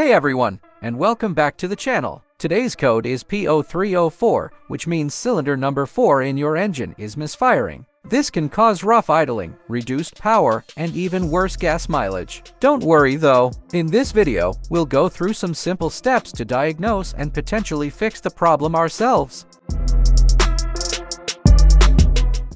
Hey everyone, and welcome back to the channel. Today's code is P0304, which means cylinder number 4 in your engine is misfiring. This can cause rough idling, reduced power, and even worse gas mileage. Don't worry though, in this video, we'll go through some simple steps to diagnose and potentially fix the problem ourselves.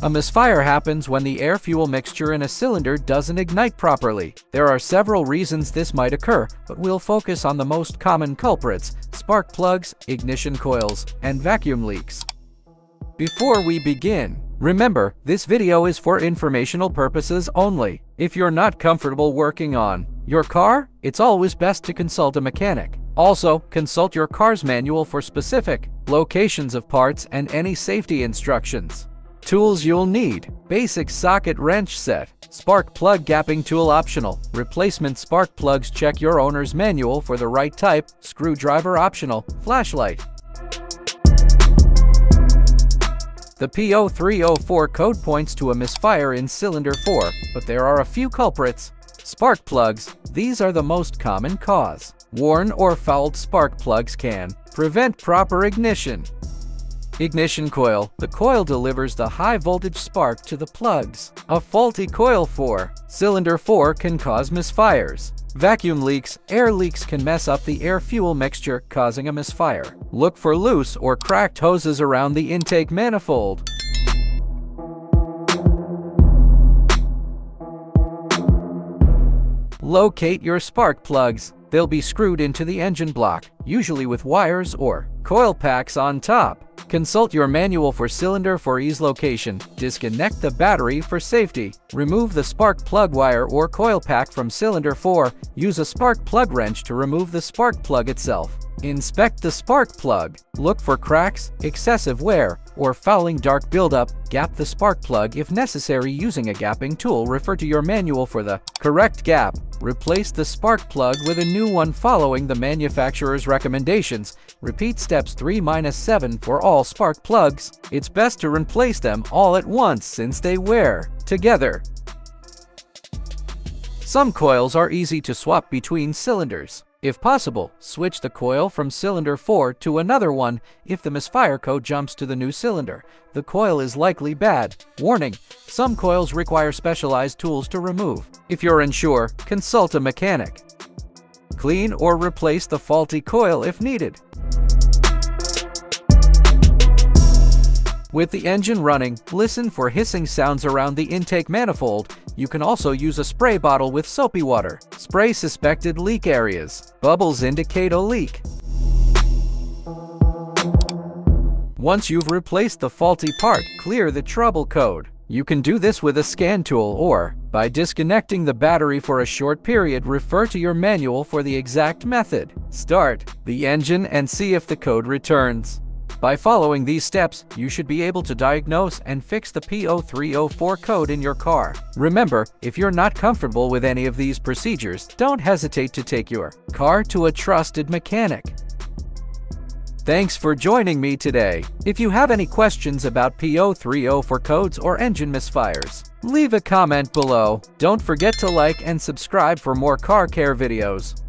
A misfire happens when the air-fuel mixture in a cylinder doesn't ignite properly. There are several reasons this might occur, but we'll focus on the most common culprits, spark plugs, ignition coils, and vacuum leaks. Before we begin, remember, this video is for informational purposes only. If you're not comfortable working on your car, it's always best to consult a mechanic. Also, consult your car's manual for specific locations of parts and any safety instructions. Tools you'll need. Basic socket wrench set. Spark plug gapping tool optional. Replacement spark plugs check your owner's manual for the right type. Screwdriver optional. Flashlight. The P0304 code points to a misfire in cylinder 4, but there are a few culprits. Spark plugs. These are the most common cause. Worn or fouled spark plugs can prevent proper ignition, Ignition coil. The coil delivers the high voltage spark to the plugs. A faulty coil 4. Cylinder 4 can cause misfires. Vacuum leaks. Air leaks can mess up the air-fuel mixture, causing a misfire. Look for loose or cracked hoses around the intake manifold. Locate your spark plugs. They'll be screwed into the engine block, usually with wires or coil packs on top. Consult your manual for cylinder for ease location. Disconnect the battery for safety. Remove the spark plug wire or coil pack from cylinder 4. Use a spark plug wrench to remove the spark plug itself. Inspect the spark plug. Look for cracks, excessive wear, or fouling dark buildup. Gap the spark plug if necessary using a gapping tool. Refer to your manual for the correct gap. Replace the spark plug with a new one following the manufacturer's recommendations. Repeat steps 3-7 for all spark plugs. It's best to replace them all at once since they wear together. Some coils are easy to swap between cylinders. If possible, switch the coil from cylinder 4 to another one if the misfire code jumps to the new cylinder. The coil is likely bad. Warning, some coils require specialized tools to remove. If you're unsure, consult a mechanic. Clean or replace the faulty coil if needed. With the engine running, listen for hissing sounds around the intake manifold. You can also use a spray bottle with soapy water. Spray suspected leak areas. Bubbles indicate a leak. Once you've replaced the faulty part, clear the trouble code. You can do this with a scan tool or, by disconnecting the battery for a short period, refer to your manual for the exact method. Start the engine and see if the code returns. By following these steps, you should be able to diagnose and fix the P0304 code in your car. Remember, if you're not comfortable with any of these procedures, don't hesitate to take your car to a trusted mechanic. Thanks for joining me today. If you have any questions about P0304 codes or engine misfires, leave a comment below. Don't forget to like and subscribe for more car care videos.